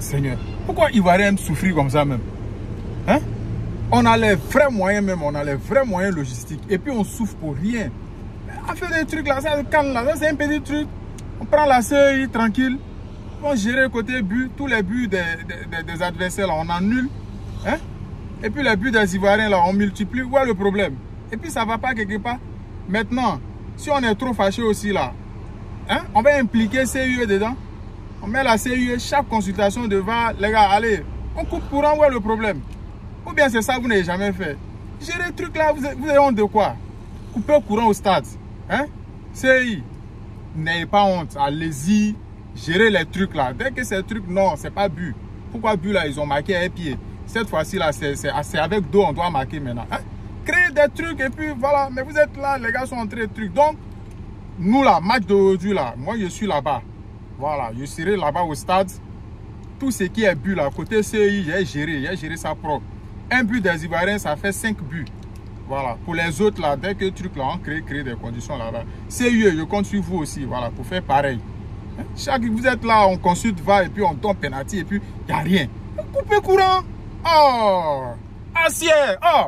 Seigneur, pourquoi Ivoiriens souffrir comme ça même? Hein? On a les vrais moyens même, on a les vrais moyens logistiques. Et puis on souffre pour rien. On fait des trucs là, ça calme là, c'est un petit truc. On prend la CEI tranquille. On gérer côté but, tous les buts des adversaires là, on annule. Hein? Et puis les buts des Ivoiriens là, on multiplie. Où est le problème? Et puis ça va pas quelque part. Maintenant, si on est trop fâché aussi là, hein, on va impliquer CUE dedans. On met la CUE, chaque consultation devant, les gars, allez, on coupe courant, où est le problème Ou bien c'est ça que vous n'avez jamais fait Gérer le truc là, vous, avez honte de quoi? Couper courant au stade. Hein? N'ayez pas honte, allez-y, gérer les trucs là. Dès que ces trucs, non, c'est pas but. Pourquoi but là, ils ont marqué un pied Cette fois-ci là, c'est avec dos, on doit marquer maintenant. Hein? Créer des trucs et puis voilà, mais vous êtes là, les gars sont en train de trucs. Donc, nous là, match d'aujourd'hui là, moi je suis là-bas. Voilà, je serai là-bas au stade. Tout ce qui est but là, côté CI, j'ai géré, j'ai géré ça propre. Un but des Ivoiriens, ça fait 5 buts. Voilà, pour les autres là, dès que le truc là, on crée, crée des conditions là-bas. CIE, je compte sur vous aussi, voilà, pour faire pareil. Hein? Chaque vous êtes là, on consulte, va, et puis on tombe penalty, et puis il n'y a rien. Coupez courant. Oh, acier, oh.